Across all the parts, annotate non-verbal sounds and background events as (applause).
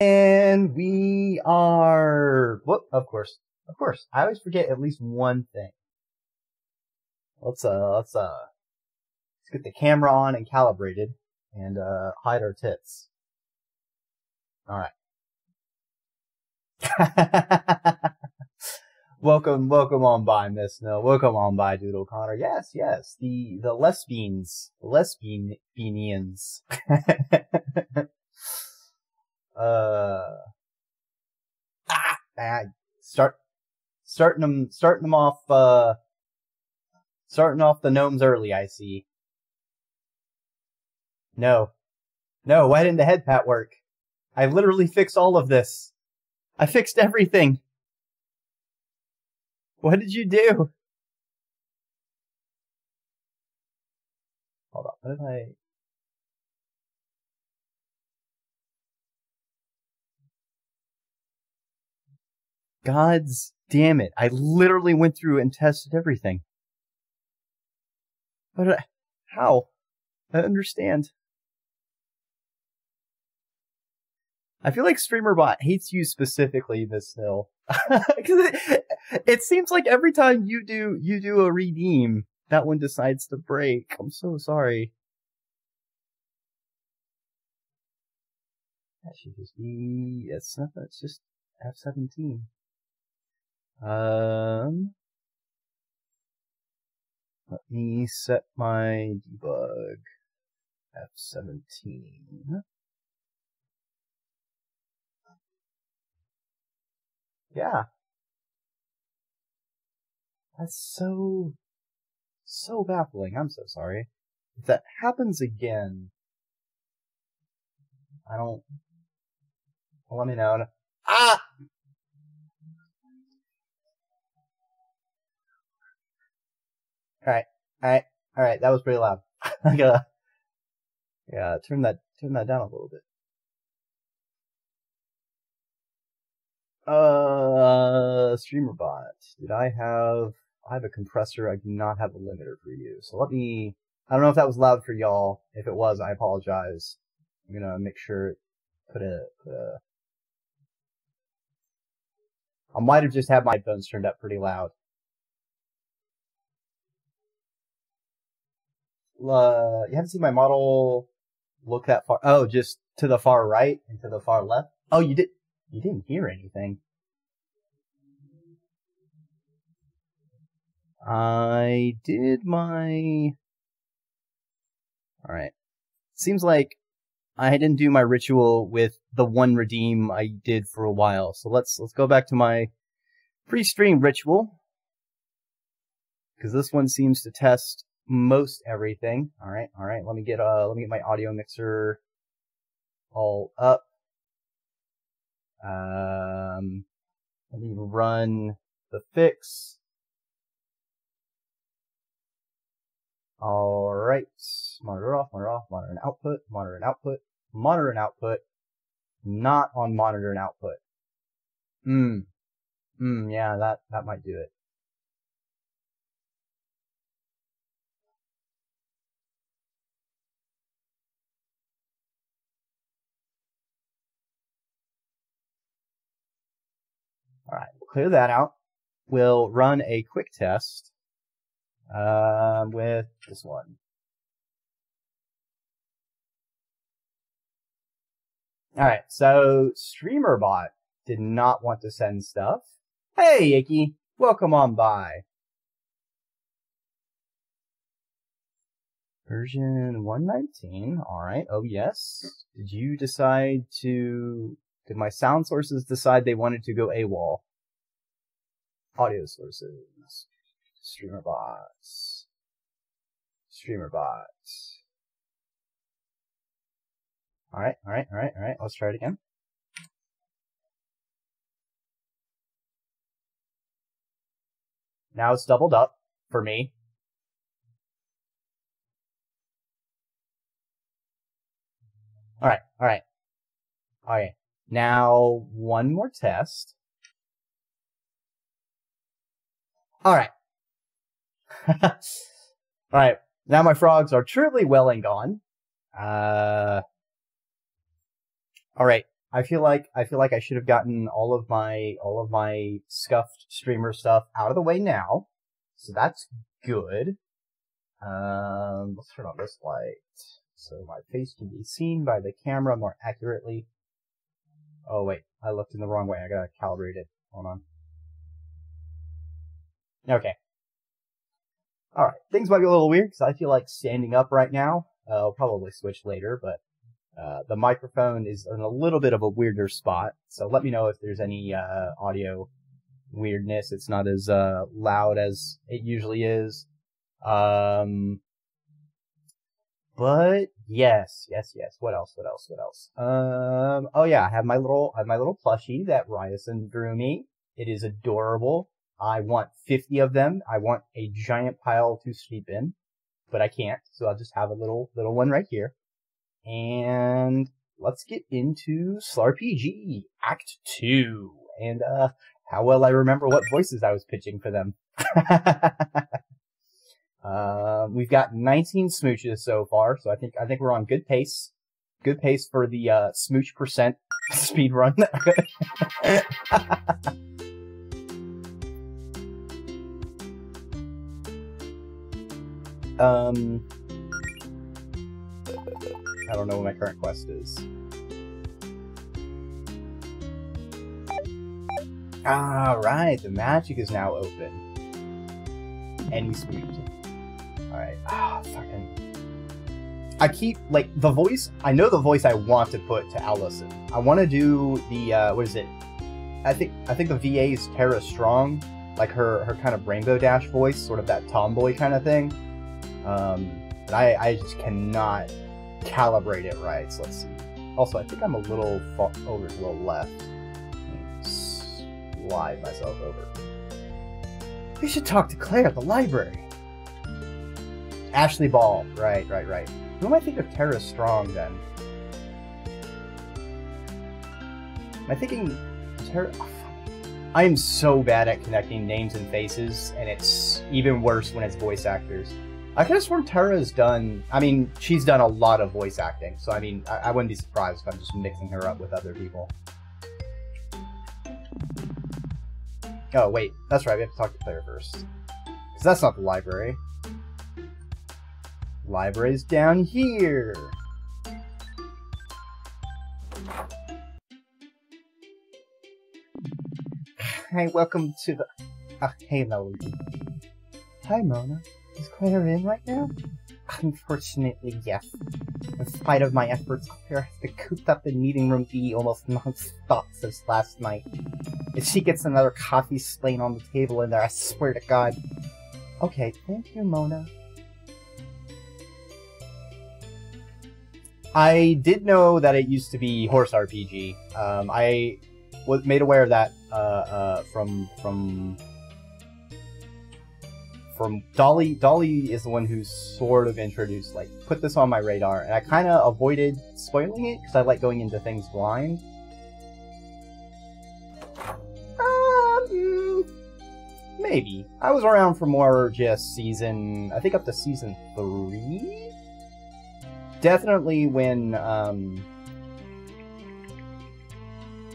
And we are, whoop, of course, of course. I always forget at least one thing. Let's, uh, let's, uh, let's get the camera on and calibrated and, uh, hide our tits. Alright. (laughs) welcome, welcome on by, Miss No. Welcome on by, Doodle Connor. Yes, yes, the, the lesbians, lesbianians. (laughs) uh, ah, start, starting them, starting them off, uh, starting off the gnomes early, I see. No. No, why didn't the head pat work? I literally fixed all of this. I fixed everything. What did you do? Hold on, what did I... God's damn it. I literally went through and tested everything. But I, how? I understand. I feel like StreamerBot hates you specifically, Miss Hill. (laughs) Because it, it seems like every time you do you do a redeem, that one decides to break. I'm so sorry. That should just be. It's just F17. Um, let me set my debug F17. Yeah. That's so, so baffling. I'm so sorry. If that happens again, I don't, well, let me know. Ah! Alright, alright, alright, that was pretty loud. (laughs) I gotta, yeah, turn that, turn that down a little bit. Uh, streamer bot. Did I have, I have a compressor, I do not have a limiter for you. So let me, I don't know if that was loud for y'all. If it was, I apologize. I'm gonna make sure, put a, put a, I might have just had my headphones turned up pretty loud. Uh, you haven't seen my model look that far. Oh, just to the far right and to the far left. Oh, you did. You didn't hear anything. I did my. All right. Seems like I didn't do my ritual with the one redeem I did for a while. So let's let's go back to my pre-stream ritual because this one seems to test most everything. All right, all right. Let me get uh let me get my audio mixer all up. Um, let me run the fix. All right, monitor off, monitor off, monitor and output, monitor and output, monitor and output, not on monitor and output. Hmm. Hmm, yeah, that, that might do it. All right, we'll clear that out. We'll run a quick test uh, with this one. All right, so StreamerBot did not want to send stuff. Hey, Icky, welcome on by. Version 119, alright, oh yes. Did you decide to did my sound sources decide they wanted to go AWOL? Audio sources. Streamer bots. Streamer bots. Alright, alright, alright, alright. Let's try it again. Now it's doubled up for me. Alright, alright. Alright. Now, one more test. Alright. (laughs) Alright. Now my frogs are truly well and gone. Uh, Alright. I feel like I feel like I should have gotten all of my all of my scuffed streamer stuff out of the way now. So that's good. Um, let's turn on this light so my face can be seen by the camera more accurately. Oh wait, I looked in the wrong way. I gotta calibrate it. Hold on. Okay. Alright, things might be a little weird because I feel like standing up right now. Uh, I'll probably switch later, but uh, the microphone is in a little bit of a weirder spot. So let me know if there's any uh, audio weirdness. It's not as uh, loud as it usually is. Um, but yes, yes, yes. What else? What else? What else? Um, oh yeah, I have my little, I have my little plushie that Ryerson drew me. It is adorable. I want 50 of them. I want a giant pile to sleep in, but I can't. So I'll just have a little, little one right here. And let's get into SLARPG Act 2. And, uh, how well I remember what voices I was pitching for them. (laughs) uh, we've got 19 smooches so far, so I think I think we're on good pace. Good pace for the uh, smooch percent (laughs) speed run. (laughs) um, I don't know what my current quest is. Alright, the magic is now open. Any speed. Alright. Ah, fucking. I keep, like, the voice, I know the voice I want to put to Allison. I want to do the, uh, what is it? I think, I think the VA is Tara Strong. Like her, her kind of Rainbow Dash voice, sort of that tomboy kind of thing. Um, but I, I just cannot calibrate it right. So let's see. Also, I think I'm a little far over to the left slide myself over. We should talk to Claire at the library. Ashleigh Ball. Right, right, right. Who am I thinking of Tara Strong then? Am I thinking Tara? Oh, I am so bad at connecting names and faces, and it's even worse when it's voice actors. I could have sworn Tara's done. I mean, she's done a lot of voice acting, so I mean, I, I wouldn't be surprised if I'm just mixing her up with other people. Oh, wait. That's right. We have to talk to Claire first. Because that's not the library. Library's down here. Hey, welcome to the... Uh, hey. Hi, Mona. Is Claire in right now? Unfortunately, yes. In spite of my efforts, Claire has been cooped up in meeting room D almost non-stop since last night. If she gets another coffee stain on the table in there, I swear to God. Okay, thank you, Mona. I did know that it used to be Horse RPG. Um, I was made aware of that uh, uh, from from from Dolly. Dolly is the one who sort of introduced, like, put this on my radar, and I kind of avoided spoiling it because I like going into things blind. Um, maybe. I was around for more just season, I think up to season three? Definitely when, um,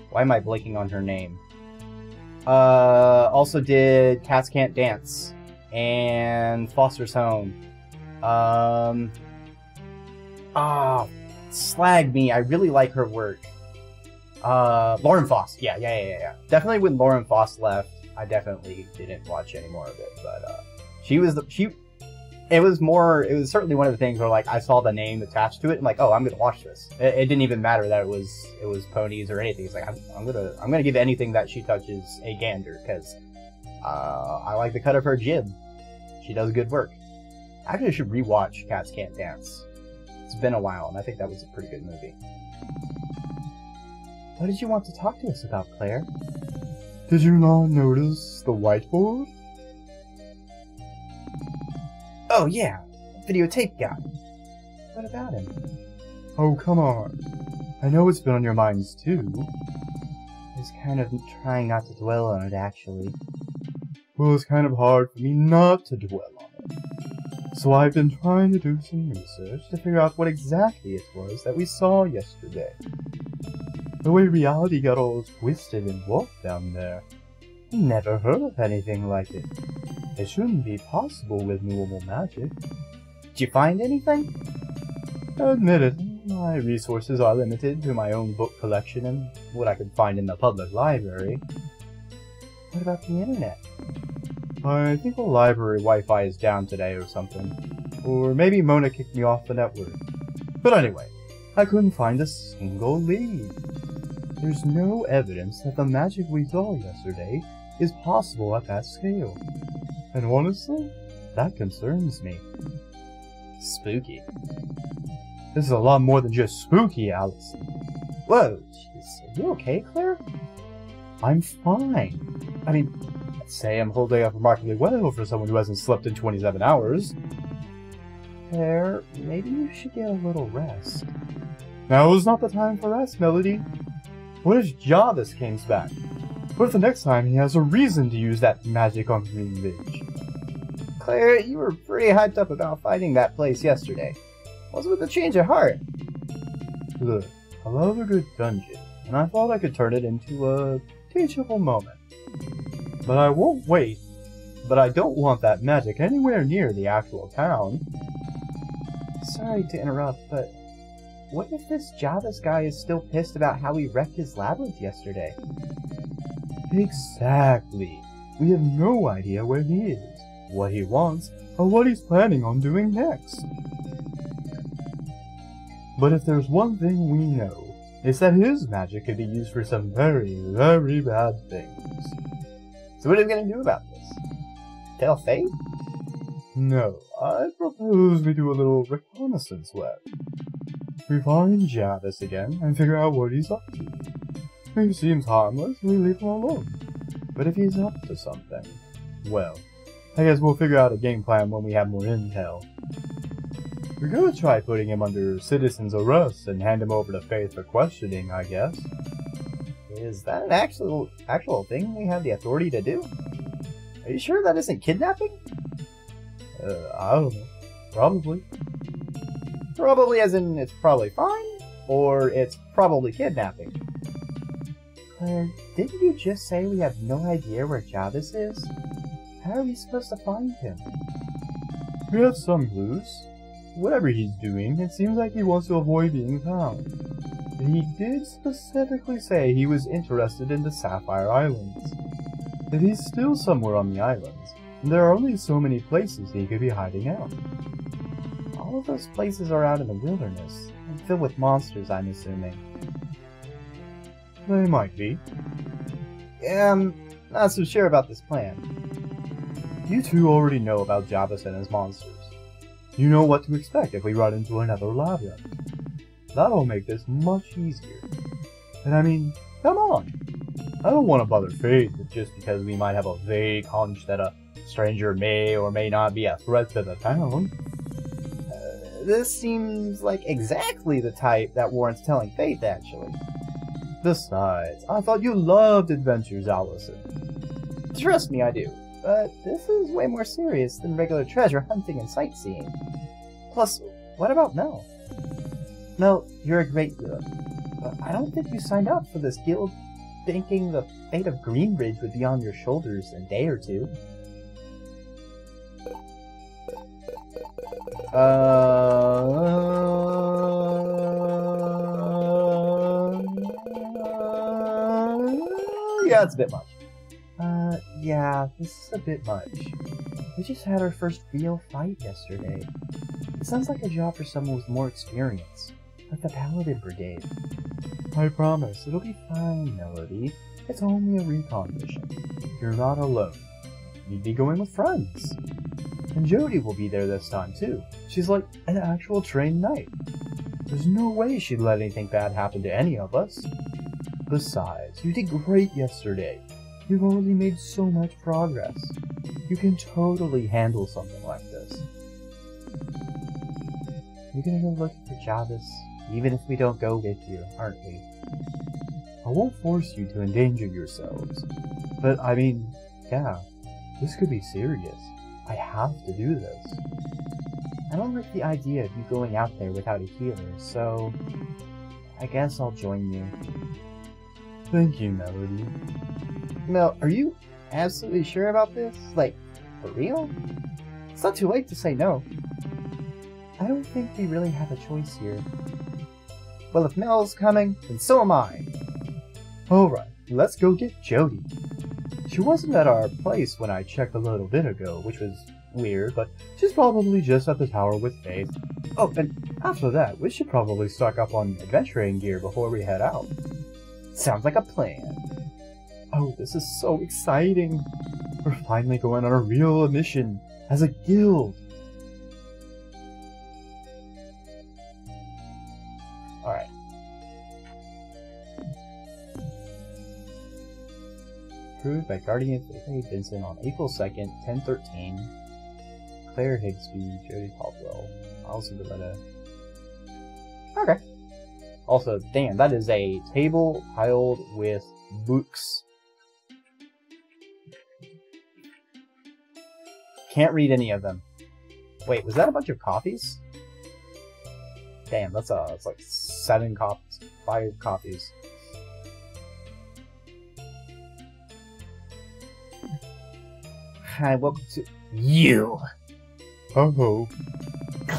why am I blanking on her name? Uh, also did Cats Can't Dance and Foster's Home. Um, ah, oh, slag me. I really like her work. Uh, Lauren Faust. Yeah, yeah, yeah, yeah. Definitely when Lauren Faust left, I definitely didn't watch any more of it. But uh, she was the she. It was more. It was certainly one of the things where like I saw the name attached to it. and like, oh, I'm gonna watch this. It, it, didn't even matter that it was it was ponies or anything. It's like I'm, I'm gonna I'm gonna give anything that she touches a gander because uh, I like the cut of her jib. She does good work. Actually, I should rewatch Cats Can't Dance. It's been a while, and I think that was a pretty good movie. What did you want to talk to us about, Claire? Did you not notice the whiteboard? Oh, yeah. Videotape guy. What about him? Oh, come on. I know it's been on your minds, too. I was kind of trying not to dwell on it, actually. Well, it's kind of hard for me not to dwell on it. So I've been trying to do some research to figure out what exactly it was that we saw yesterday. The way reality got all twisted and warped down there. Never heard of anything like it. It shouldn't be possible with normal magic. Did you find anything? Admittedly, my resources are limited to my own book collection and what I could find in the public library. What about the internet? I think the library Wi-Fi is down today or something. Or maybe Mona kicked me off the network. But anyway, I couldn't find a single lead. There's no evidence that the magic we saw yesterday is possible at that scale. And honestly, that concerns me. Spooky. This is a lot more than just spooky, Allison. Whoa, jeez. Are you okay, Claire? I'm fine. I mean, I'd say I'm holding up remarkably well for someone who hasn't slept in 27 hours. Claire, maybe you should get a little rest. Now is not the time for rest, Melody. What if Jarvis comes back? If the next time he has a reason to use that magic on Greenridge? Claire, you were pretty hyped up about finding that place yesterday. What's with the change of heart? Look, I love a good dungeon, and I thought I could turn it into a teachable moment. But I won't wait. But I don't want that magic anywhere near the actual town. Sorry to interrupt, but what if this Jarvis guy is still pissed about how we wrecked his labyrinth yesterday? Exactly. We have no idea where he is, what he wants, or what he's planning on doing next. But if there's one thing we know, it's that his magic could be used for some very, very bad things. So what are we gonna do about this? Tell Faith? No, I propose we do a little reconnaissance work. We find Jarvis again and figure out what he's up to. He seems harmless, we leave him alone. But if he's up to something, well, I guess we'll figure out a game plan when we have more intel. We're gonna try putting him under citizen's arrest and hand him over to Faith for questioning, I guess. Is that an actual actual thing we have the authority to do? Are you sure that isn't kidnapping? Uh, I don't know. Probably. Probably as in it's probably fine, or it's probably kidnapping. Claire, didn't you just say we have no idea where Jarvis is? How are we supposed to find him? We have some clues. Whatever he's doing, it seems like he wants to avoid being found. And he did specifically say he was interested in the Sapphire Islands. If he's still somewhere on the islands, and there are only so many places he could be hiding out. All of those places are out in the wilderness, and filled with monsters, I'm assuming. They might be. Yeah, I'm not so sure about this plan. You two already know about Jarvis and his monsters. You know what to expect if we run into another labyrinth. That'll make this much easier. And I mean, come on. I don't want to bother Faith just because we might have a vague hunch that a stranger may or may not be a threat to the town. Uh, this seems like exactly the type that warrants telling Faith, actually. Besides, I thought you loved adventures, Allison. Trust me, I do. But this is way more serious than regular treasure hunting and sightseeing. Plus, what about Mel? Mel, you're a great hero. But I don't think you signed up for this guild thinking the fate of Greenridge would be on your shoulders in a day or two. Uh, it's a bit much. Uh, yeah, this is a bit much. We just had our first real fight yesterday. It sounds like a job for someone with more experience, like the Paladin Brigade. I promise, it'll be fine, Melody. It's only a recon mission. You're not alone. You'd be going with friends. And Jodie will be there this time, too. She's like an actual trained knight. There's no way she'd let anything bad happen to any of us. Besides, you did great yesterday. You've already made so much progress. You can totally handle something like this. You're gonna go looking for Jarvis, even if we don't go with you, aren't we? I won't force you to endanger yourselves. But I mean, yeah, this could be serious. I have to do this. I don't like the idea of you going out there without a healer, so I guess I'll join you. Thank you, Melody. Mel, are you absolutely sure about this? Like, for real? It's not too late to say no. I don't think we really have a choice here. Well, if Mel's coming, then so am I. Alright, let's go get Jodie. She wasn't at our place when I checked a little bit ago, which was weird, but she's probably just at the tower with Faith. Oh, and after that, we should probably stock up on adventuring gear before we head out. Sounds like a plan. Oh, this is so exciting! We're finally going on a real mission as a guild. Alright. Approved by Guardian Faith Vincent on April 2nd, 1013. Claire Higsby, Jodie Caldwell, Miles Cinderella. Okay. Also, damn, that is a table piled with books. Can't read any of them. Wait, was that a bunch of copies? Damn, that's uh, it's like seven copies, five copies. Hi, welcome to you, Oh,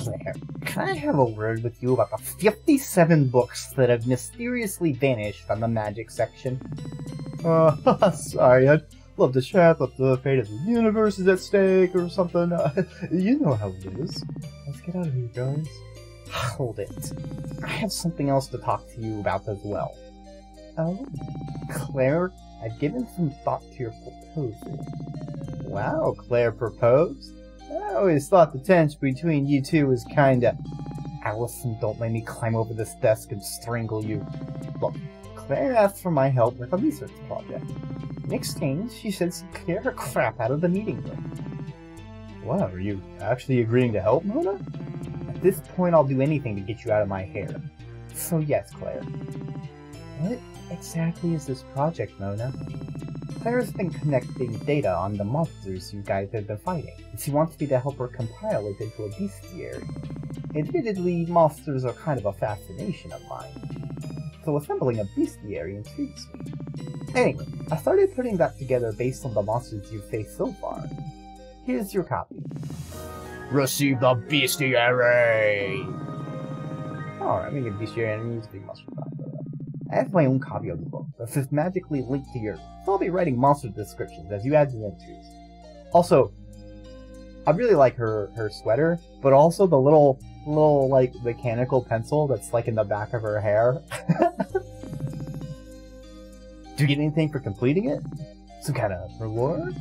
Claire. Can I have a word with you about the 57 books that have mysteriously vanished from the magic section? uh, (laughs) sorry, I'd love to chat, but the fate of the universe is at stake or something. Uh, (laughs) you know how it is. Let's get out of here, guys. (sighs) Hold it. I have something else to talk to you about as well. Oh? Claire, I've given some thought to your proposal. Wow, Claire proposed? I always thought the tension between you two was kinda... Ah, Allison, don't let me climb over this desk and strangle you. Look, Claire asked for my help with a research project. In exchange, she said she'd clear her crap out of the meeting room. Wow, are you actually agreeing to help, Mona? At this point, I'll do anything to get you out of my hair. So yes, Claire. What exactly is this project, Mona? Claire's been connecting data on the monsters you guys have been fighting, and she wants me to help her compile it into a bestiary. Admittedly, monsters are kind of a fascination of mine, so assembling a bestiary intrigues me. Anyway, I started putting that together based on the monsters you've faced so far. Here's your copy. Receive the bestiary! Alright, I'm gonna give bestiary enemies a big monster copy. I have my own copy of the book, it's magically linked to yours, so I'll be writing monster descriptions as you add your entries. Also, I really like her her sweater, but also the little little like mechanical pencil that's like in the back of her hair. (laughs) Do you get anything for completing it? Some kind of reward?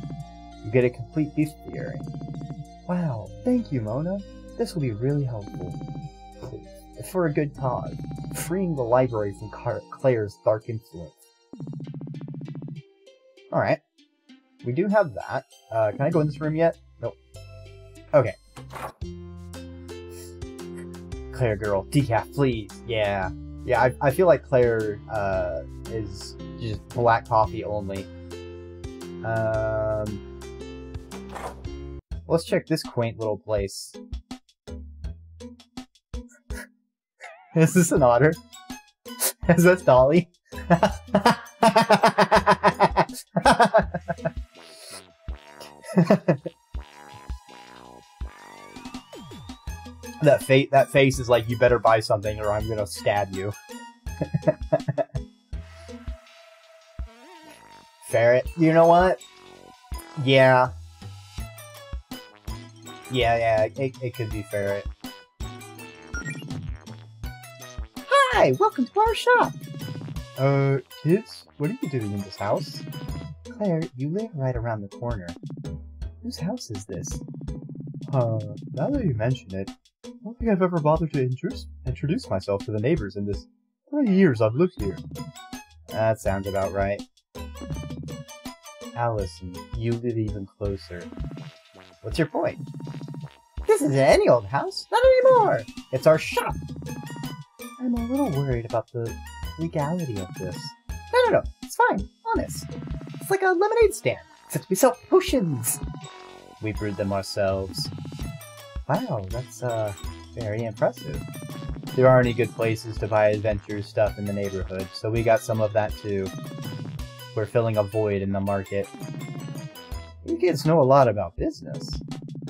You get a complete bestiary. Wow, thank you, Mona. This will be really helpful. For a good cause, freeing the library from Claire's dark influence. Alright. We do have that. Uh, can I go in this room yet? Nope. Okay. Claire girl, decaf, please. Yeah. Yeah, I, I feel like Claire uh, is just black coffee only. Um, let's check this quaint little place. (laughs) is this an otter? (laughs) Is that Dolly? (laughs) that face that face is like you better buy something or I'm gonna stab you. Ferret, you know what? Yeah. Yeah, yeah, it, it could be Ferret. Hi, welcome to our shop. Uh, kids, what are you doing in this house? Claire, you live right around the corner. Whose house is this? Uh, now that you mention it, I don't think I've ever bothered to introduce, introduce myself to the neighbors in this three years I've lived here. That sounds about right. Allison, you live even closer. What's your point? This isn't any old house, not anymore. It's our shop. I'm a little worried about the legality of this. No, no, no, it's fine, honest. It's like a lemonade stand, except we sell potions. We brewed them ourselves. Wow, that's, uh, very impressive. There aren't any good places to buy adventure stuff in the neighborhood, so we got some of that too. We're filling a void in the market. You kids know a lot about business.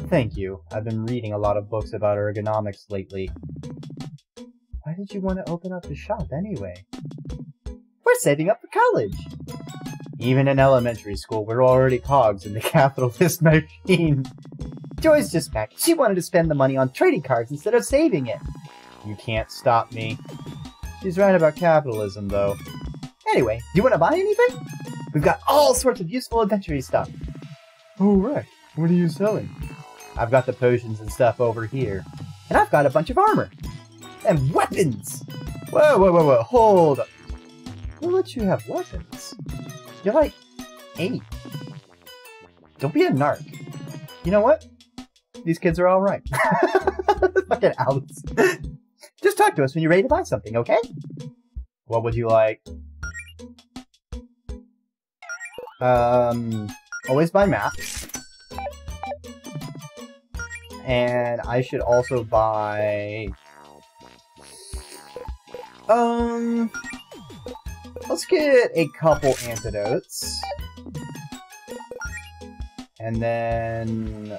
Thank you. I've been reading a lot of books about ergonomics lately. Why did you want to open up a shop anyway? We're saving up for college. Even in elementary school, we're already cogs in the (laughs) capitalist machine. Joy's just back. She wanted to spend the money on trading cards instead of saving it. You can't stop me. She's right about capitalism, though. Anyway, do you want to buy anything? We've got all sorts of useful adventure stuff. Oh, right. What are you selling? I've got the potions and stuff over here. And I've got a bunch of armor. And weapons! Whoa, whoa, whoa, whoa, hold up. Who let you have weapons? You're like eight. Don't be a narc. You know what? These kids are alright. (laughs) Fucking Alex. Just talk to us when you're ready to buy something, okay? What would you like? Um, always buy maps. And I should also buy... Um... Let's get a couple antidotes. And then...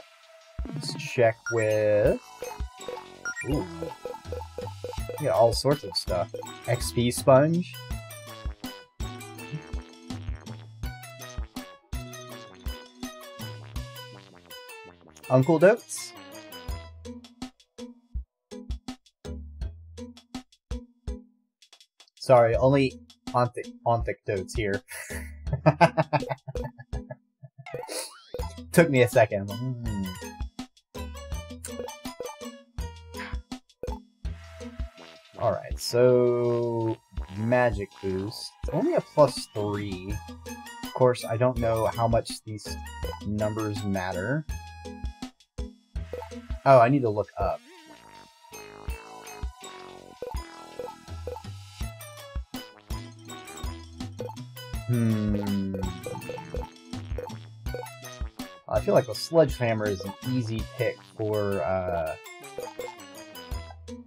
Let's check with... Ooh. Got all sorts of stuff. XP sponge. Uncle Dotes? Sorry, only Ontic, Ontic Dotes here. (laughs) Took me a second. Mm. Alright, so... Magic boost. Only a plus three. Of course, I don't know how much these numbers matter. Oh, I need to look up. Hmm. I feel like a sledgehammer is an easy pick for uh,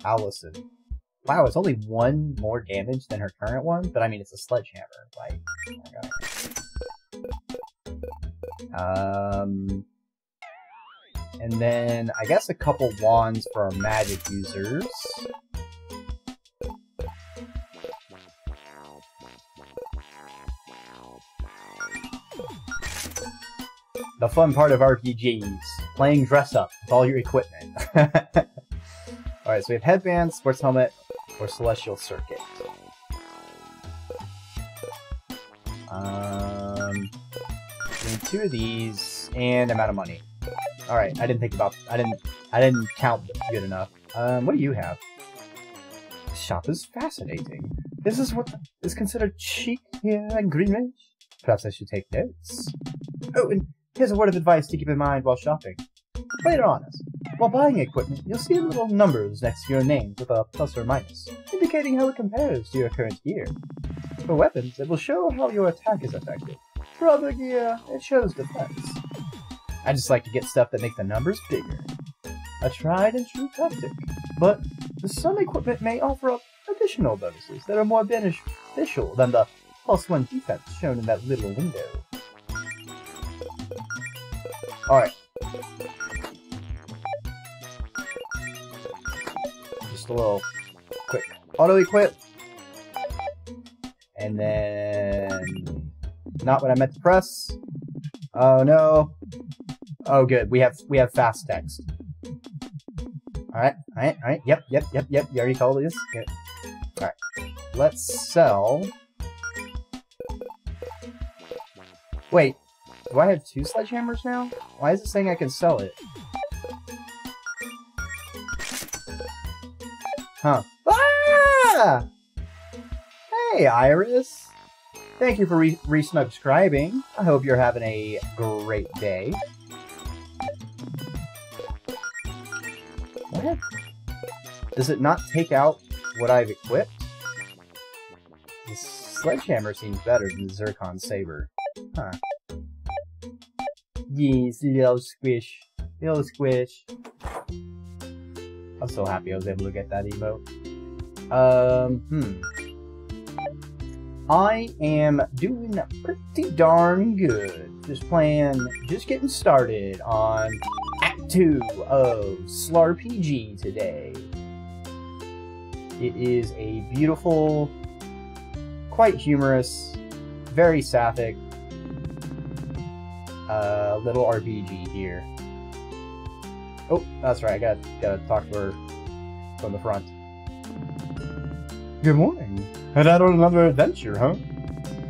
Allison. Wow, it's only one more damage than her current one, but I mean it's a sledgehammer. Like, oh um, and then I guess a couple wands for our magic users. The fun part of RPGs, playing dress up with all your equipment. (laughs) Alright, so we have headband, sports helmet, or celestial circuit. Um, two of these, and amount of money. Alright, I didn't think about, I didn't, I didn't count good enough. Um, what do you have? This shop is fascinating. This is what is considered chic here in Greenridge. Perhaps I should take notes. Oh, and here's a word of advice to keep in mind while shopping. Play it honest. While buying equipment, you'll see little numbers next to your name with a plus or minus, indicating how it compares to your current gear. For weapons, it will show how your attack is affected. For other gear, it shows defense. I just like to get stuff that make the numbers bigger. A tried and true tactic. But some equipment may offer up additional bonuses that are more beneficial than the plus one defense shown in that little window. Alright. Just a little quick auto equip. And then not what I meant to press. Oh no. Oh good, we have we have fast text. Alright, alright, alright, yep, yep, yep, yep, you already told this. Alright. Let's sell Wait, do I have two sledgehammers now? Why is it saying I can sell it? Huh. Ah! Hey, Iris! Thank you for re resubscribing. I hope you're having a great day. What? Does it not take out what I've equipped? The sledgehammer seems better than the Zircon Saber. Huh. Yes, little squish. Little squish. I'm so happy I was able to get that emote. Um, hmm. I am doing pretty darn good. Just playing, just getting started on Act 2 of SLARPG today. It is a beautiful, quite humorous, very sapphic uh, little RPG here. Oh, that's right. I got gotta talk to her from the front. Good morning. Head out on another adventure, huh?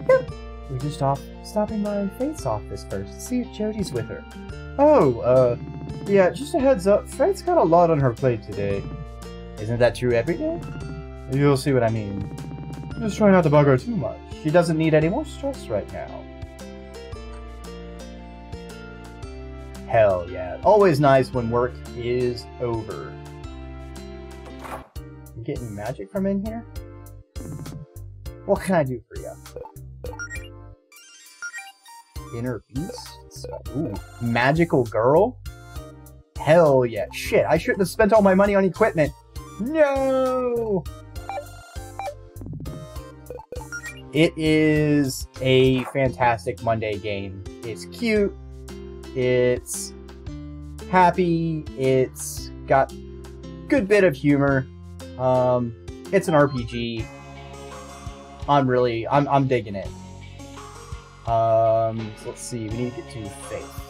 Yep. We're just off, stopping by Faith's office first to see if Jodie's with her. Oh, uh, yeah, just a heads up. Faith's got a lot on her plate today. Isn't that true every day? You'll see what I mean. Just try not to bug her too much. She doesn't need any more stress right now. Hell yeah. Always nice when work is over. You getting magic from in here? What can I do for you? Inner beast? Ooh, magical girl? Hell yeah. Shit, I shouldn't have spent all my money on equipment. No! It is a fantastic Monday game. It's cute. It's happy. It's got good bit of humor. Um, it's an RPG. I'm really, I'm, I'm digging it. Um, so let's see. We need to get to Faith.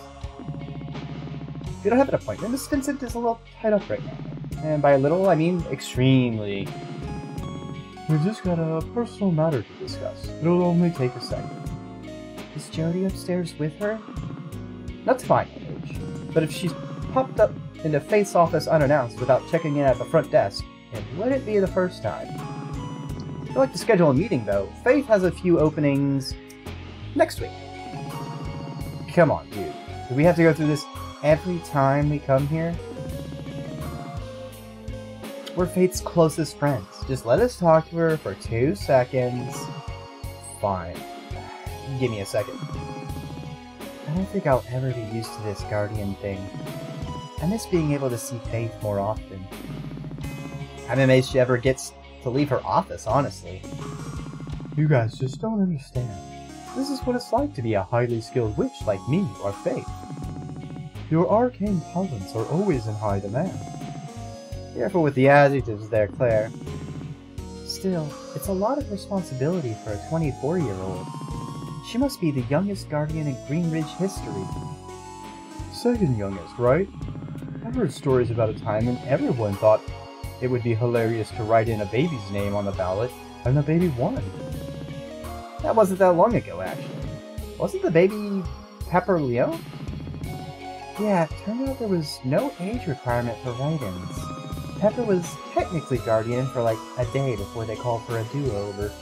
We don't have an appointment. Miss Vincent is a little tied up right now, and by a little, I mean extremely. We've just got a personal matter to discuss. It'll only take a second. Is Jodie upstairs with her? That's fine. But if she's popped up into Faith's office unannounced without checking in at the front desk, it wouldn't be the first time. I'd like to schedule a meeting, though. Faith has a few openings next week. Come on, dude. Do we have to go through this every time we come here? We're Faith's closest friends. Just let us talk to her for two seconds. Fine. Give me a second. I don't think I'll ever be used to this Guardian thing. I miss being able to see Faith more often. I'm amazed she ever gets to leave her office, honestly. You guys just don't understand. This is what it's like to be a highly skilled witch like me or Faith. Your arcane talents are always in high demand. Careful with the adjectives there, Claire. Still, it's a lot of responsibility for a 24 year old. She must be the youngest guardian in Greenridge history. Second youngest, right? I've heard stories about a time when everyone thought it would be hilarious to write in a baby's name on the ballot, and the baby won. That wasn't that long ago, actually. Wasn't the baby Pepper Leo? Yeah, it turned out there was no age requirement for write-ins. Pepper was technically guardian for like a day before they called for a do-over.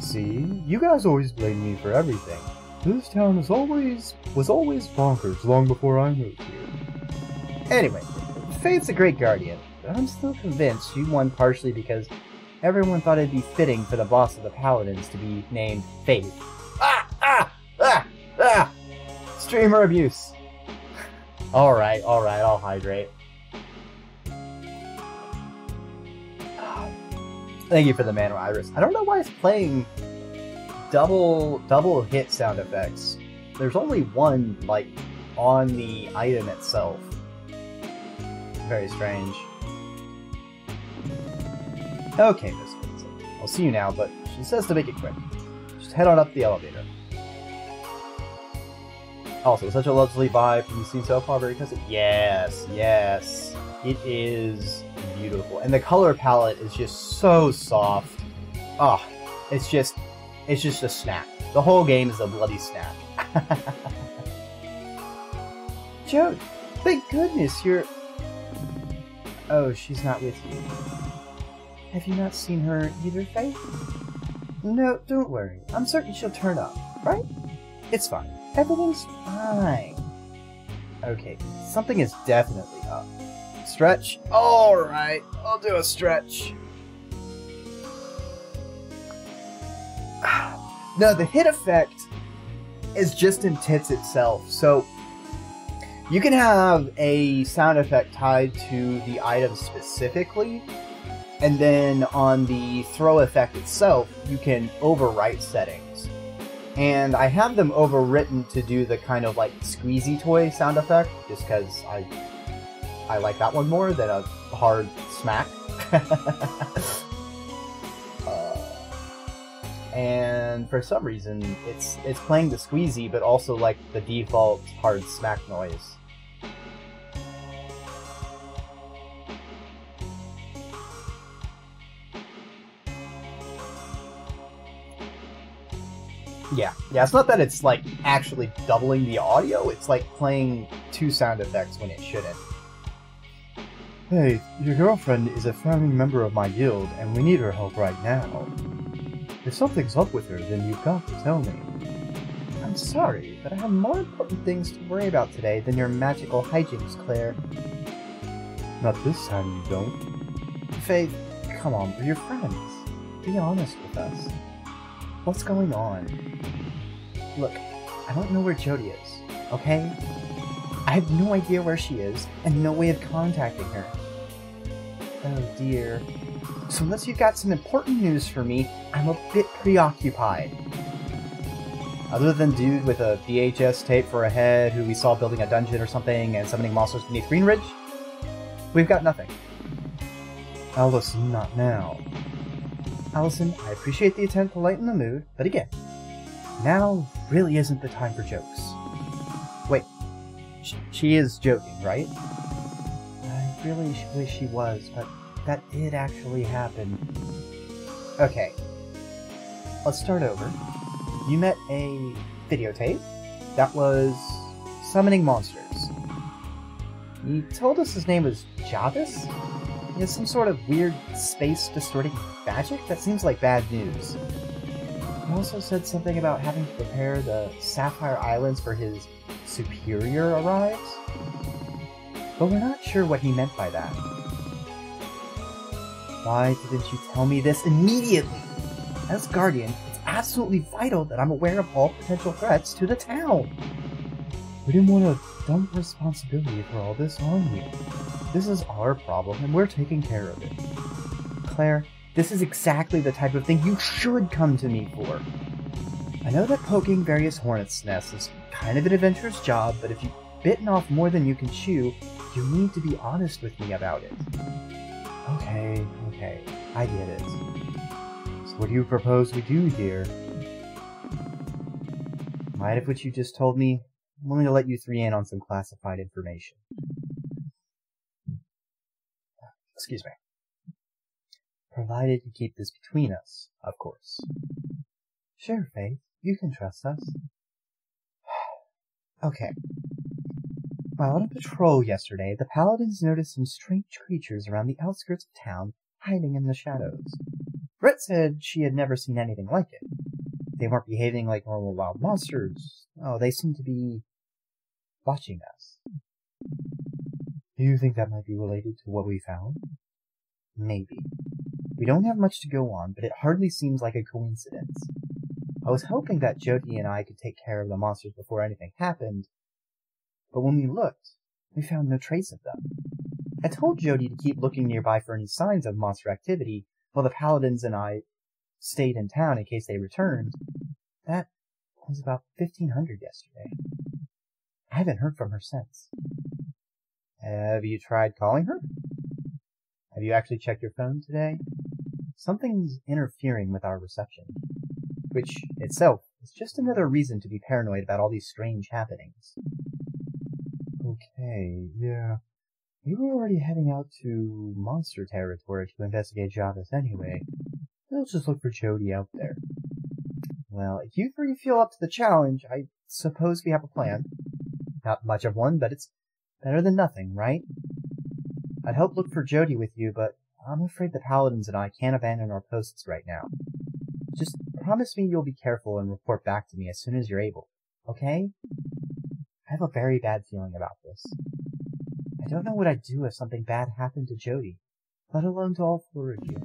See, you guys always blame me for everything. This town is always was always bonkers long before I moved here. Anyway, Faith's a great guardian, but I'm still convinced she won partially because everyone thought it'd be fitting for the boss of the Paladins to be named Faith. Ah! Ah! Ah! Ah! Streamer abuse. (laughs) alright, alright, I'll hydrate. Thank you for the Mano Iris. I don't know why it's playing double double hit sound effects. There's only one like on the item itself. Very strange. Okay, Miss Vincent. I'll see you now, but she says to make it quick. Just head on up the elevator. Also, such a lovely vibe from the scene so far, very because yes, yes, it is beautiful, and the color palette is just so soft. Oh, it's just, it's just a snap. The whole game is a bloody snap. (laughs) Joe, thank goodness you're. Oh, she's not with you. Have you not seen her either, Faith? No, don't worry. I'm certain she'll turn up, right? It's fine. Everything's fine. Okay, something is definitely up. Stretch? Alright, I'll do a stretch. (sighs) No, the hit effect is just intense itself. So you can have a sound effect tied to the item specifically, And then on the throw effect itself, you can overwrite settings. And I have them overwritten to do the kind of like squeezy toy sound effect, just because I I like that one more than a hard smack. (laughs) uh, and for some reason, it's it's playing the squeezy, but also like the default hard smack noise. Yeah, yeah. It's not that it's like actually doubling the audio. It's like playing two sound effects when it shouldn't. Hey, your girlfriend is a founding member of my guild, and we need her help right now. If something's up with her, then you've got to tell me. I'm sorry, but I have more important things to worry about today than your magical hijinks, Claire. Not this time you don't. Faith, come on, we're your friends. Be honest with us. What's going on? Look, I don't know where Jodie is, okay? I have no idea where she is, and no way of contacting her. Oh dear. So unless you've got some important news for me, I'm a bit preoccupied. Other than dude with a VHS tape for a head who we saw building a dungeon or something and summoning monsters beneath Greenridge, we've got nothing. Allison, not now. Allison, I appreciate the attempt to lighten the mood, but again, now really isn't the time for jokes. Wait, sh- she is joking, right? I really wish she was, but that did actually happen. Okay, let's start over. You met a videotape that was summoning monsters. You told us his name was Jarvis? He has some sort of weird space distorting magic? That seems like bad news. He also said something about having to prepare the Sapphire Islands for his superior arrives. But we're not sure what he meant by that. Why didn't you tell me this immediately? As Guardian, it's absolutely vital that I'm aware of all potential threats to the town. We didn't want to dump responsibility for all this on you. This is our problem, and we're taking care of it. Claire, this is exactly the type of thing you should come to me for. I know that poking various hornets' nests is kind of an adventurous job, but if you've bitten off more than you can chew, you need to be honest with me about it. Okay, okay, I get it. So what do you propose we do here? Mind if what you just told me? I'm willing to let you three in on some classified information. Excuse me. Provided you keep this between us, of course. Sure, Faith. You can trust us. (sighs) okay. While on a patrol yesterday, the paladins noticed some strange creatures around the outskirts of town, hiding in the shadows. Brett said she had never seen anything like it. They weren't behaving like normal wild monsters. Oh, they seemed to be watching us. Do you think that might be related to what we found? Maybe. We don't have much to go on, but it hardly seems like a coincidence. I was hoping that Jodie and I could take care of the monsters before anything happened, but when we looked, we found no trace of them. I told Jodie to keep looking nearby for any signs of monster activity, while the paladins and I stayed in town in case they returned. That was about 1500 yesterday. I haven't heard from her since. Have you tried calling her? Have you actually checked your phone today? Something's interfering with our reception, which itself is just another reason to be paranoid about all these strange happenings. Okay, yeah. We were already heading out to monster territory to investigate Jarvis anyway. We'll just look for Jodie out there. Well, if you three feel up to the challenge, I suppose we have a plan. Not much of one, but it's better than nothing, right? I'd help look for Jodie with you, but I'm afraid the Paladins and I can't abandon our posts right now. Just promise me you'll be careful and report back to me as soon as you're able, okay? I have a very bad feeling about this. I don't know what I'd do if something bad happened to Jodie, let alone to all four of you.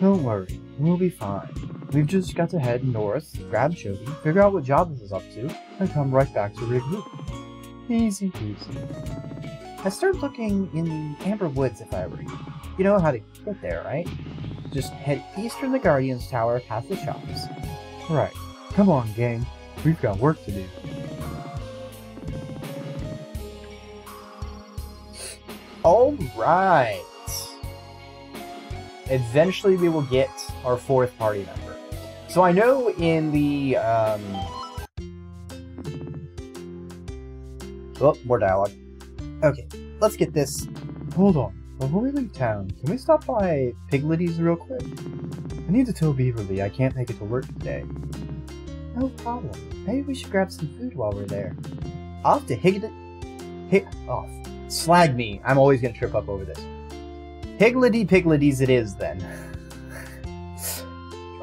Don't worry, we'll be fine. We've just got to head north, grab Jodie, figure out what Jarvis is up to, and come right back to regroup. Easy peasy. I'd start looking in the Amber Woods if I were you. You know how to get there, right? Just head east from the Guardian's Tower past the shops. Right. Come on, gang. We've got work to do. All right. Eventually, we will get our fourth party member. So I know in the um. Oh, more dialogue. Okay, let's get this. Hold on. Before we leave town, can we stop by Pigletty's real quick? I need to tell Beaverly I can't make it to work today. No problem. Maybe we should grab some food while we're there. Off to Higlet. Hig. Oh, slag me. I'm always gonna trip up over this. Higgledy Pigleties it is then. (laughs)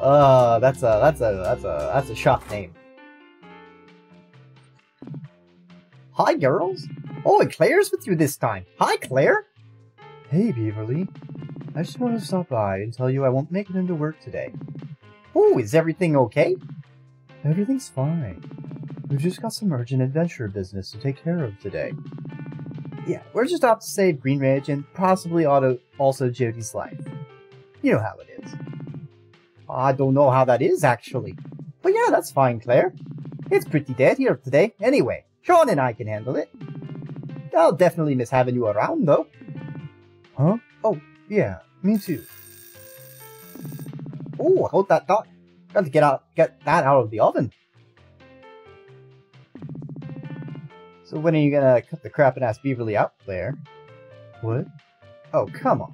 Uh, that's a that's a that's a that's a shock name. Hi, girls. Oh, Claire's with you this time. Hi, Claire. Hey, Beaverly. I just want to stop by and tell you I won't make it into work today. Oh, is everything okay? Everything's fine. We've just got some urgent adventure business to take care of today. Yeah, we're just off to save Greenridge and possibly auto also Jodie's life. You know how it is. I don't know how that is actually. But yeah, that's fine, Claire. It's pretty dead here today. Anyway, Sean and I can handle it. I'll definitely miss having you around though. Huh? Oh, yeah, me too. Oh, hold that thought. Got to get out, get that out of the oven. So when are you gonna cut the crap and ask Beaverly out, Claire? What? Oh, come on.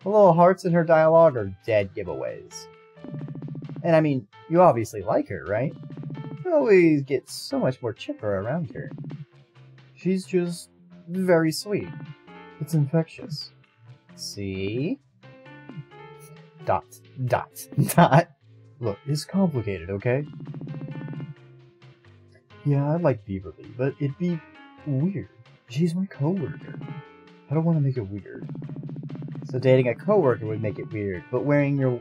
The little hearts in her dialogue are dead giveaways. And I mean, you obviously like her, right? Always get so much more chipper around her. She's just very sweet. It's infectious. See? Dot, dot, (laughs) dot. Look, it's complicated, okay? Yeah, I like Beaverly, but it'd be weird. She's my coworker. I don't want to make it weird. So dating a coworker would make it weird, but wearing your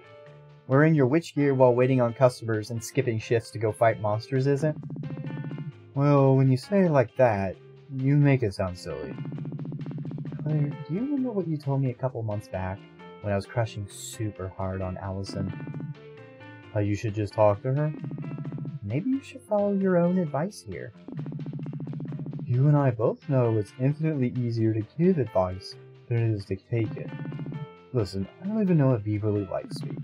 wearing your witch gear while waiting on customers and skipping shifts to go fight monsters isn't? Well, when you say it like that, you make it sound silly. Claire, do you remember what you told me a couple months back when I was crushing super hard on Allison? How you should just talk to her? Maybe you should follow your own advice here. You and I both know it's infinitely easier to give advice than it is to take it. Listen, I don't even know if Beaverly likes me.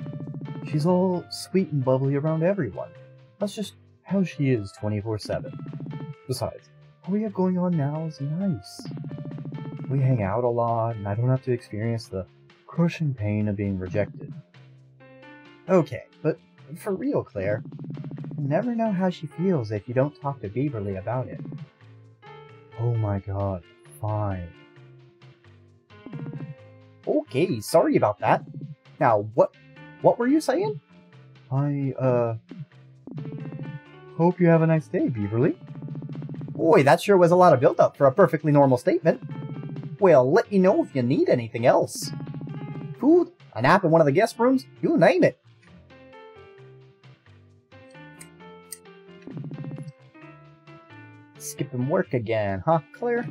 She's all sweet and bubbly around everyone. That's just how she is 24 7. Besides, what we have going on now is nice. We hang out a lot, and I don't have to experience the crushing pain of being rejected. Okay, but for real, Claire, you never know how she feels if you don't talk to Beaverly about it. Oh my god, fine. Okay, sorry about that. Now, what what were you saying? I, uh... Hope you have a nice day, Beaverly. Boy, that sure was a lot of build-up for a perfectly normal statement. Well, let me know if you need anything else. Food, a nap in one of the guest rooms, you name it. Skipping work again, huh, Claire?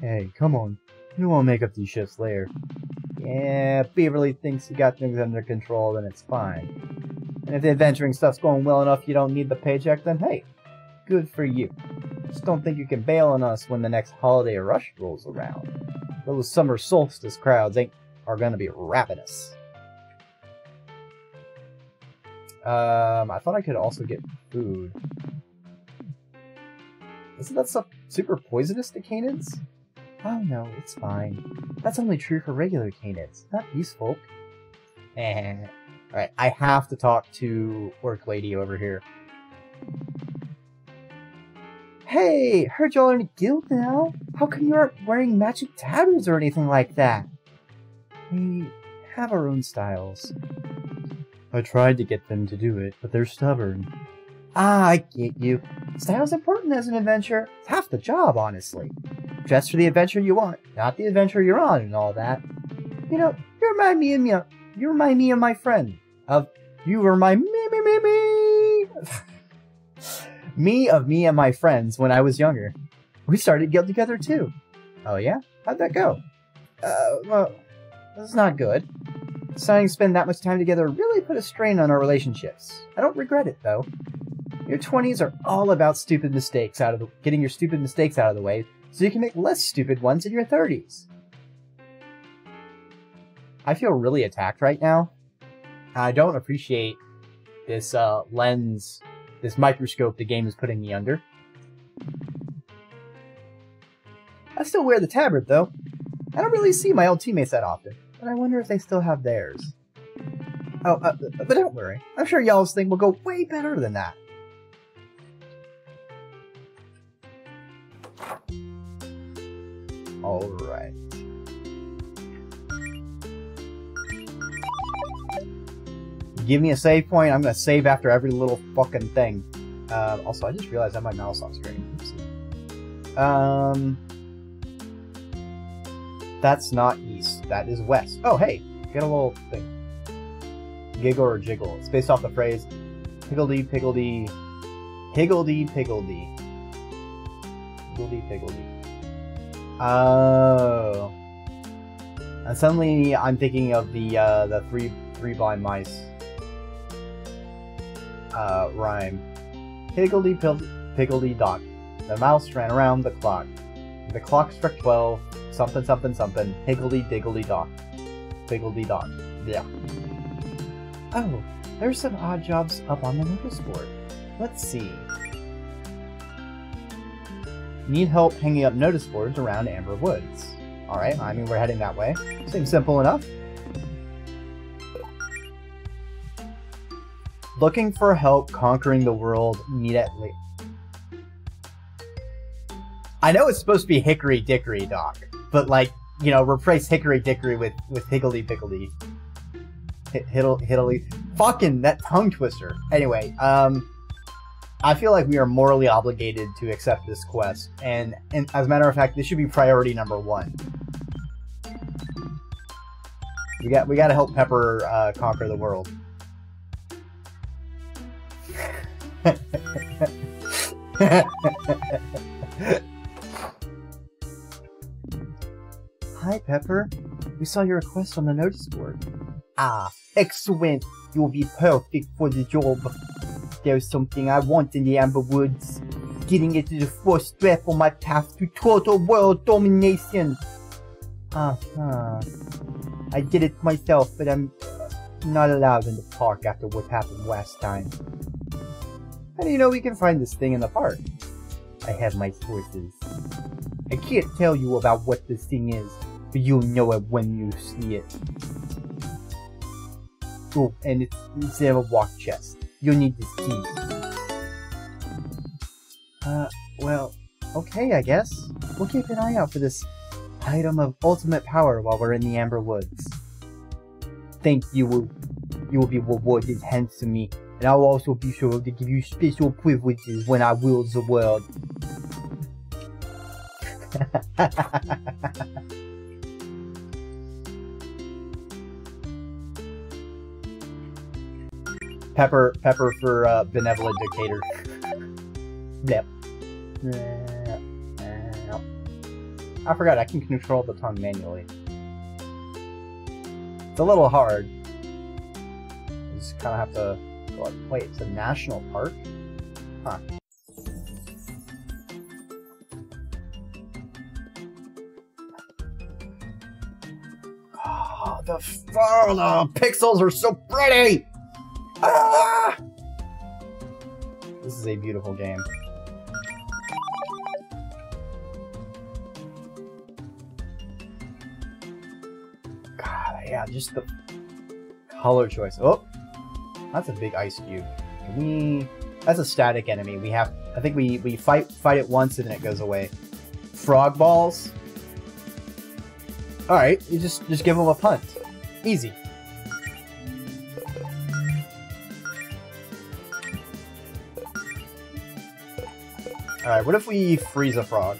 Hey, come on. You won't make up these shifts later. Yeah, Beaverly thinks you got things under control, then it's fine. And if the adventuring stuff's going well enough you don't need the paycheck, then hey, good for you. Just don't think you can bail on us when the next holiday rush rolls around. Those summer solstice crowds ain't are gonna be ravenous. Um, I thought I could also get food. Isn't that stuff super poisonous to canids? Oh no, it's fine. That's only true for regular canids, not these folk. Eh. Alright, I have to talk to Orc Lady over here. Hey, heard y'all are in a guild now? How come you aren't wearing magic tabards or anything like that? We have our own styles. I tried to get them to do it, but they're stubborn. Ah, I get you. Style's important as an adventurer. It's half the job, honestly. Dress for the adventure you want, not the adventure you're on and all that. You know, you remind me of me. You remind me of my friend. Of you remind me, me, me, me. (laughs) me of me and my friends when I was younger. We started guild together too. Oh yeah? How'd that go? Uh, well, This is not good. Deciding to spend that much time together really put a strain on our relationships. I don't regret it, though. Your 20s are all about stupid mistakes out of the, getting your stupid mistakes out of the way so you can make less stupid ones in your 30s. I feel really attacked right now. I don't appreciate this uh, lens, this microscope the game is putting me under. I still wear the tabard, though. I don't really see my old teammates that often, but I wonder if they still have theirs. Oh, uh, but don't worry. I'm sure y'all's thing will go way better than that. Alright. Give me a save point, I'm gonna save after every little fucking thing. Uh, also, I just realized I have my mouse off screen. Um, that's not east. That is west. Oh, hey, get a little thing. Giggle or jiggle. It's based off the phrase higgledy piggledy, higgledy piggledy, higgledy piggledy. Oh. And suddenly I'm thinking of the uh, the three three blind mice uh, rhyme. Higgledy piggledy dock. The mouse ran around the clock. The clock struck twelve. Something something something. Higgledy diggledy dock. Higgledy dock. Yeah. Oh, there's some odd jobs up on the notice board. Let's see. Need help hanging up notice boards around Amber Woods. Alright, I mean, we're heading that way. Seems simple enough. Looking for help conquering the world immediately. I know it's supposed to be Hickory Dickory Dock, but like, you know, replace Hickory Dickory with, with Higgledy Piggledy. Hiddle, hiddly. Fucking that tongue twister. Anyway, um, I feel like we are morally obligated to accept this quest, and, and as a matter of fact, this should be priority number one. We got we got to help Pepper uh, conquer the world. (laughs) Hi, Pepper. We saw your request on the notice board. Ah, excellent. You will be perfect for the job. There's something I want in the Amber Woods. Getting it is the first step on my path to total world domination. Uh-huh. I did it myself, but I'm not allowed in the park after what happened last time. How do you know we can find this thing in the park? I have my sources. I can't tell you about what this thing is, but you'll know it when you see it. Oh, and it's instead of a walk chest. You'll need this key. Uh, well, okay, I guess. We'll keep an eye out for this item of ultimate power while we're in the Amber Woods. Thank you. Will, you will be rewarded handsomely, and I'll also be sure to give you special privileges when I wield the world. (laughs) Pepper, Pepper for uh, benevolent dictator. Yep. I forgot I can control the tongue manually. It's a little hard. You just kind of have to. Like, wait, it's a national park? Huh. Oh, the, oh, the pixels are so pretty! Ah! This is a beautiful game. God, yeah, just the color choice. Oh, that's a big ice cube. We? That's a static enemy. We have. I think we we fight fight it once and then it goes away. Frog balls. All right, you just just give them a punt. Easy. Alright, what if we freeze a frog?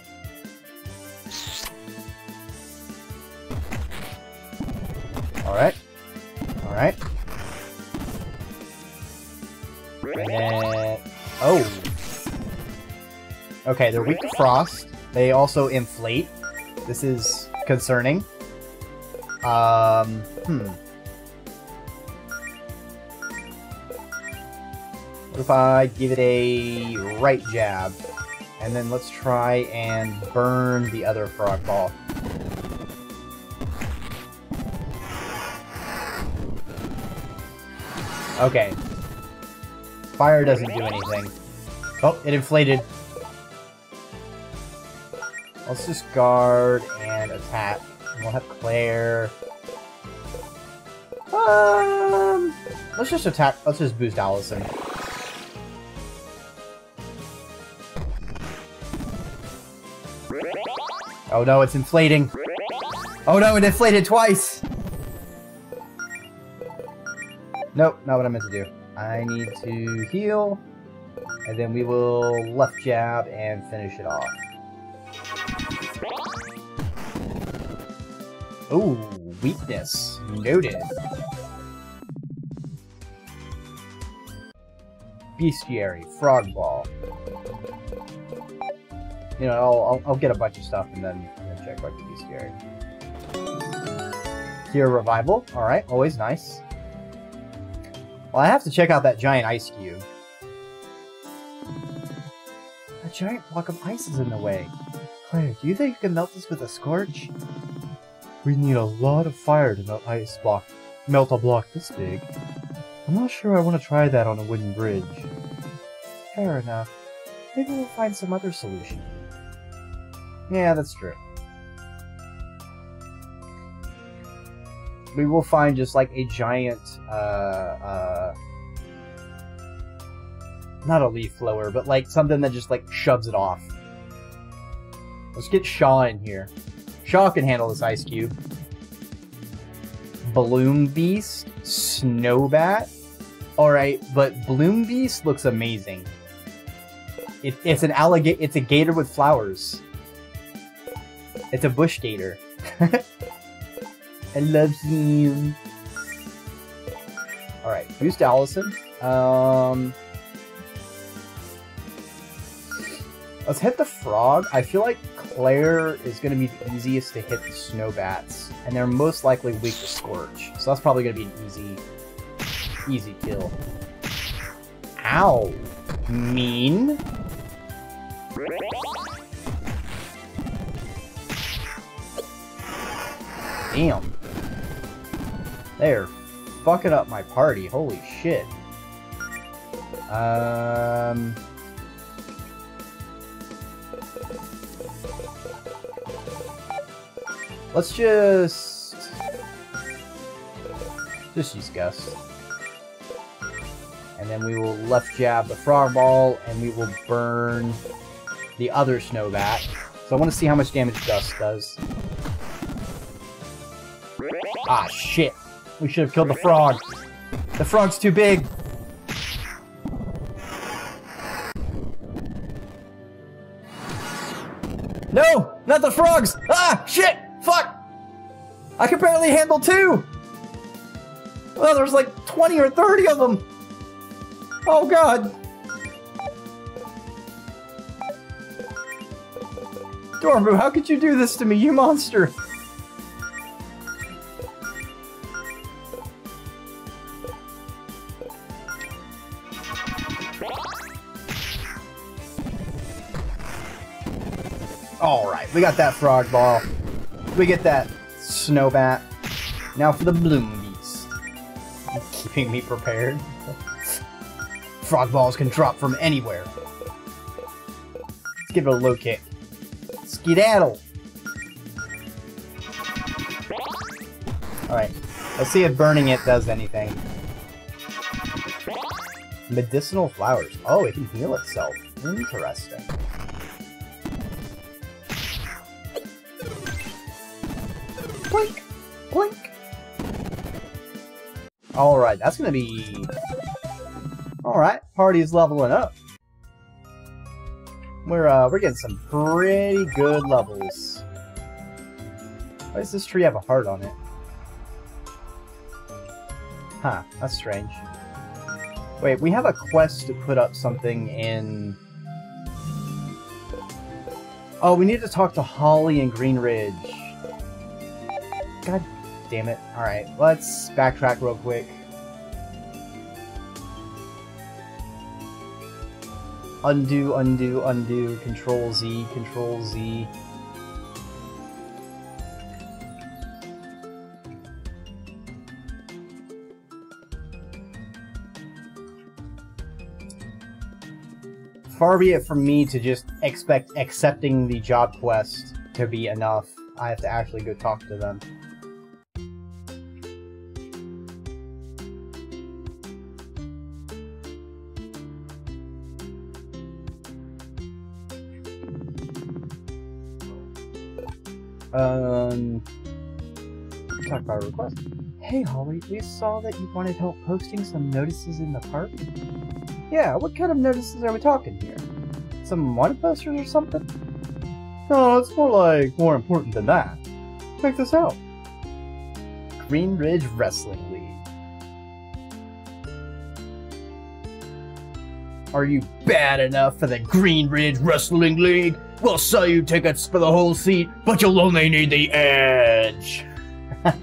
Alright. Alright. And... Oh! Okay, they're weak to frost. They also inflate. This is concerning. Um, hmm. What if I give it a right jab? And then let's try and burn the other frog ball. Okay. Fire doesn't do anything. Oh, it inflated. Let's just guard and attack. And we'll have Claire. Um, let's just attack. Let's just boost Allison. Oh no, it's inflating. Oh no, it inflated twice. Nope, not what I meant to do. I need to heal, and then we will left jab and finish it off. Ooh, weakness. Noted. Bestiary, Frog Ball. You know, I'll, I'll, I'll get a bunch of stuff and then, and then check like the Bestiary. Cure Revival. Alright, always nice. Well, I have to check out that giant ice cube. A giant block of ice is in the way. Claire, do you think you can melt this with a scorch? We need a lot of fire to melt ice block, melt a block this big. I'm not sure I want to try that on a wooden bridge. Fair enough. Maybe we'll find some other solution. Yeah, that's true. We will find just like a giant, uh, uh, not a leaf blower, but like something that just like shoves it off. Let's get Shaw in here. Shaw can handle this ice cube. Bloom Beast, Snowbat. Alright, but Bloom Beast looks amazing. It, it's an alligator. It's a gator with flowers. It's a bush gator. (laughs) I love him. Alright, boost Allison. Um, let's hit the frog. I feel like Claire is going to be the easiest to hit the snow bats, and they're most likely weak to Scorch. So that's probably going to be an easy, easy kill. Ow. Mean. Damn. They're fucking up my party. Holy shit. Um... Let's just... Just use Gust. And then we will left jab the Frog Ball, and we will burn the other Snowbat. So I want to see how much damage Gust does. Ah, shit. We should have killed the frog. The frog's too big. No! Not the frogs! Ah! Shit! Fuck! I can barely handle two! Well, there's like 20 or 30 of them! Oh god! Dormu, how could you do this to me, you monster? We got that frog ball. We get that snowbat. Now for the bloom. Keeping me prepared. frog balls can drop from anywhere. Let's give it a low kick. Skedaddle! Alright, let's see if burning it does anything. Medicinal flowers. Oh, it can heal itself. Interesting. Blink! Blink! Alright, that's gonna be... Alright, party's leveling up. We're, uh, we're getting some pretty good levels. Why does this tree have a heart on it? Huh, that's strange. Wait, we have a quest to put up something in... Oh, we need to talk to Holly and Greenridge. God damn it. Alright, let's backtrack real quick. Undo, undo, undo, control Z, control Z. Far be it from me to just expect accepting the job quest to be enough. I have to actually go talk to them. Um, talk about a request. Hey, Holly, we saw that you wanted help posting some notices in the park. Yeah, what kind of notices are we talking here? Some wanted posters or something? No, it's more like more important than that. Check this out. Greenridge Wrestling League. Are you bad enough for the Greenridge Wrestling League? We'll sell you tickets for the whole seat, but you'll only need the edge. (laughs)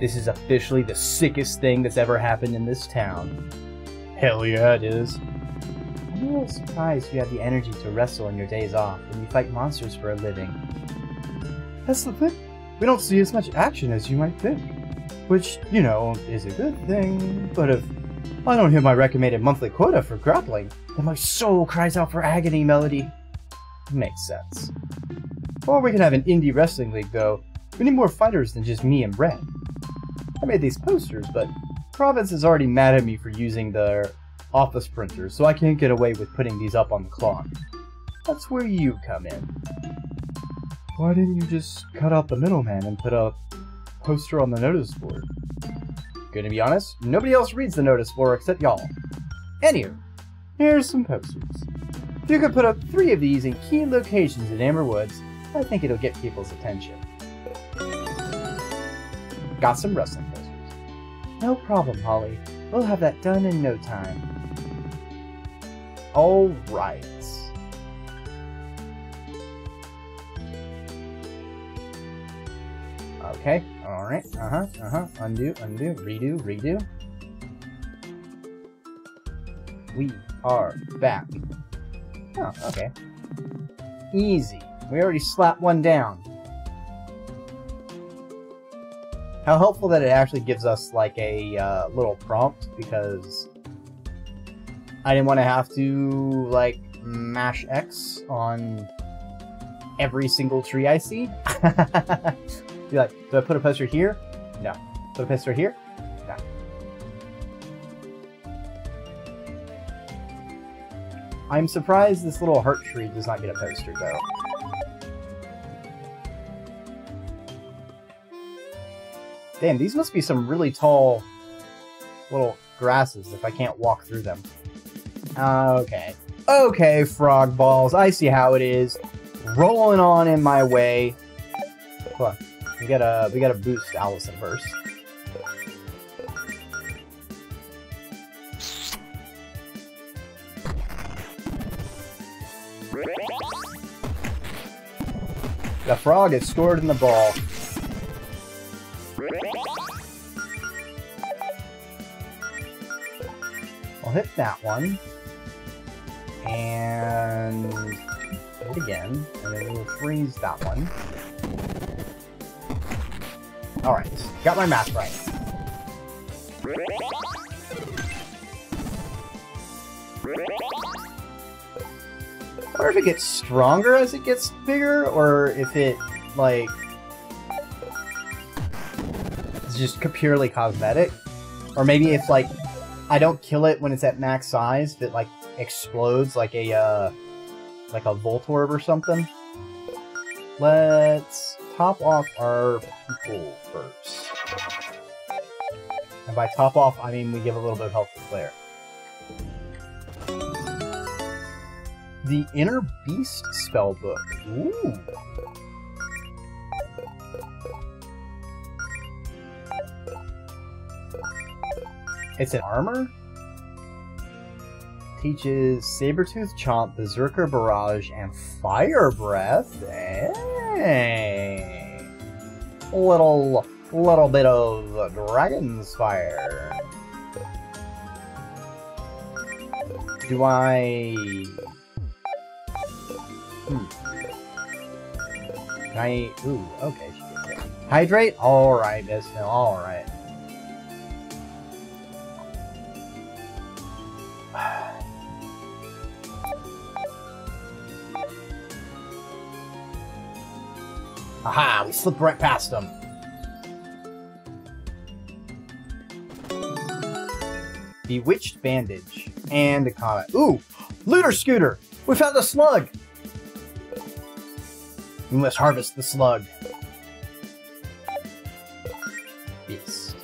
This is officially the sickest thing that's ever happened in this town. Hell yeah, it is. I'm a little surprised you have the energy to wrestle on your days off when you fight monsters for a living. That's the thing. We don't see as much action as you might think. Which, you know, is a good thing, but if I don't hit my recommended monthly quota for grappling, then my soul cries out for agony melody. Makes sense. Or we can have an indie wrestling league, though. We need more fighters than just me and Brett. I made these posters, but Province is already mad at me for using their office printers, so I can't get away with putting these up on the clock. That's where you come in. Why didn't you just cut out the middleman and put a poster on the notice board? Gonna be honest, nobody else reads the notice board except y'all. Anywho, Here's some posters. if you could put up three of these in key locations in Amber Woods, I think it'll get people's attention. Got some wrestling posters. No problem, Holly. We'll have that done in no time. Alright. Okay, alright, uh-huh, uh-huh, undo, undo, redo, redo. We are back. Oh, okay. Easy. We already slapped one down. How helpful that it actually gives us like a uh, little prompt because I didn't want to have to like mash X on every single tree I see. (laughs) Be like, do I put a poster here? No. Put a poster here? I'm surprised this little heart tree does not get a poster though. Damn, these must be some really tall little grasses if I can't walk through them. Okay. Okay, frog balls. I see how it is. Rolling on in my way. On. We gotta we gotta boost Allison first. Frog is stored in the ball. I'll hit that one. And it again. And then we'll freeze that one. Alright, got my math right. Wonder if it gets stronger as it gets bigger, or if it, like, is just purely cosmetic. Or maybe if, like, I don't kill it when it's at max size, it, like, explodes like a, uh, like a Voltorb or something. Let's top off our people first. And by top off, I mean we give a little bit of health to Claire. The Inner Beast Spellbook. Ooh. It's an armor? Teaches Sabretooth Chomp, Berserker Barrage, and Fire Breath. Dang. little, little bit of Dragon's Fire. Do I... Hmm. Can I... Ooh, okay. Hydrate? Alright, Mill, alright. (sighs) Aha, we slipped right past them. Bewitched Bandage and a comet. Ooh, Looter Scooter! We found the slug! We must harvest the slug. Beast.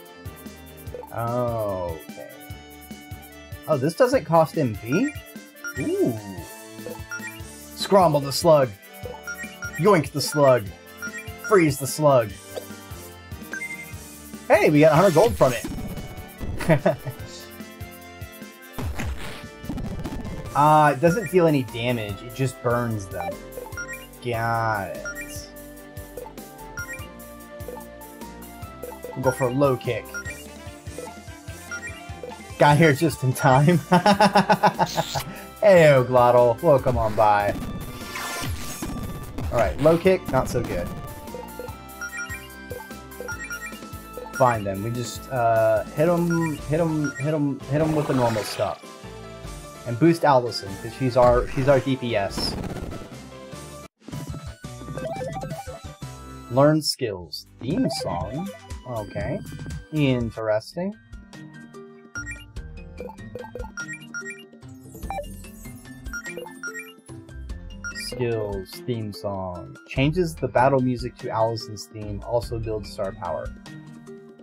Okay. Oh, this doesn't cost MP? Ooh. Scrumble the slug. Yoink the slug. Freeze the slug. Hey, we got 100 gold from it. (laughs) uh, it doesn't deal any damage. It just burns them. Got it. We'll go for a low kick. Got here just in time. (laughs) hey, Glottal. Welcome on by. Alright, low kick, not so good. Fine then, we just uh, hit him, hit him, hit him, hit him with the normal stuff, and boost Allison because she's our she's our DPS. Learn skills. Theme song. Okay, interesting. Skills, theme song. Changes the battle music to Allison's theme, also builds star power.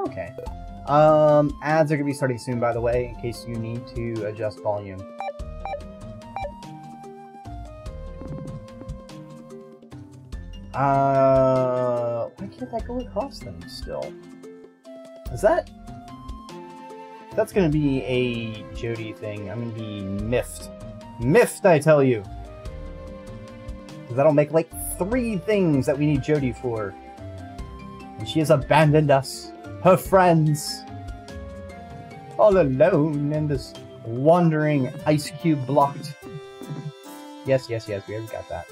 Okay. Um, ads are going to be starting soon, by the way, in case you need to adjust volume. Uh, why can't I go across them still? Is that... That's to be a Jodie thing. I'm to be miffed. Miffed, I tell you! That'll make like three things that we need Jodie for. And she has abandoned us her friends, all alone in this wandering ice cube blocked. Yes, yes, yes, we already got that.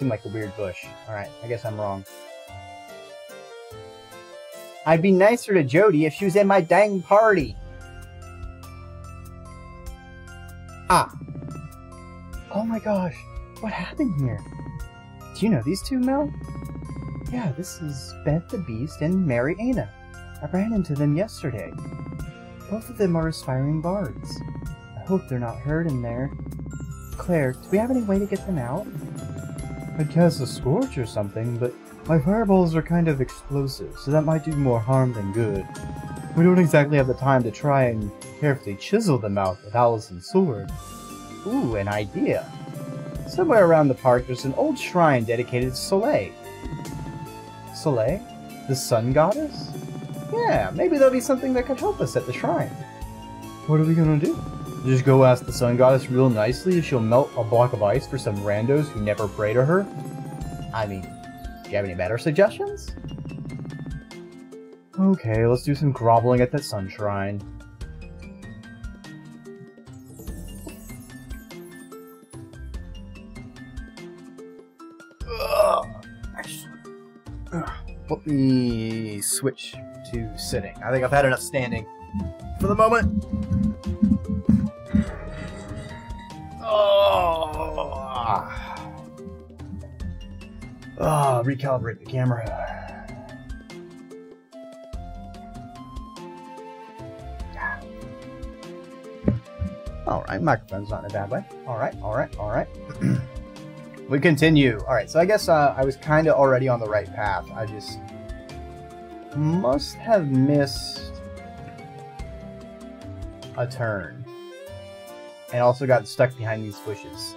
Seemed like a weird bush. Alright, I guess I'm wrong. I'd be nicer to Jodie if she was in my dang party. Ah, Oh my gosh, what happened here? Do you know these two, Mel? Yeah, this is Beth the Beast and Mary Ana. I ran into them yesterday. Both of them are aspiring bards. I hope they're not hurt in there. Claire, do we have any way to get them out? I'd cast a scorch or something, but my fireballs are kind of explosive, so that might do more harm than good. We don't exactly have the time to try and carefully chisel them out with Allison's sword. Ooh, an idea. Somewhere around the park there's an old shrine dedicated to Soleil. Soleil? The sun goddess? Yeah, maybe there'll be something that could help us at the shrine. What are we gonna do? Just go ask the sun goddess real nicely if she'll melt a block of ice for some randos who never pray to her? I mean, do you have any better suggestions? Okay, let's do some groveling at that sun shrine. Let me switch to sitting. I think I've had enough standing for the moment. Oh recalibrate the camera. Alright, microphone's not in a bad way. Alright, alright, alright. (clears throat) we continue. Alright, so I guess uh, I was kind of already on the right path. I just must have missed a turn. And also got stuck behind these bushes.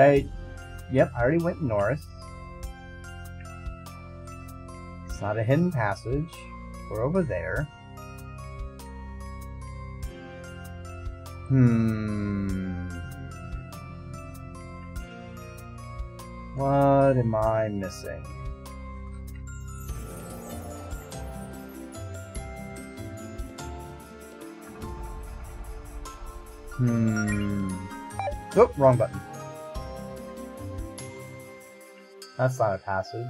I? Yep, I already went north. It's not a hidden passage. We're over there. Hmm. What am I missing? Hmm. Oh, wrong button. That's not a passage.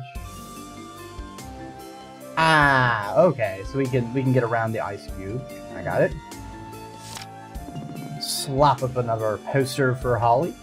Ah, okay. So we can we can get around the ice cube. I got it. Slap up another poster for Holly.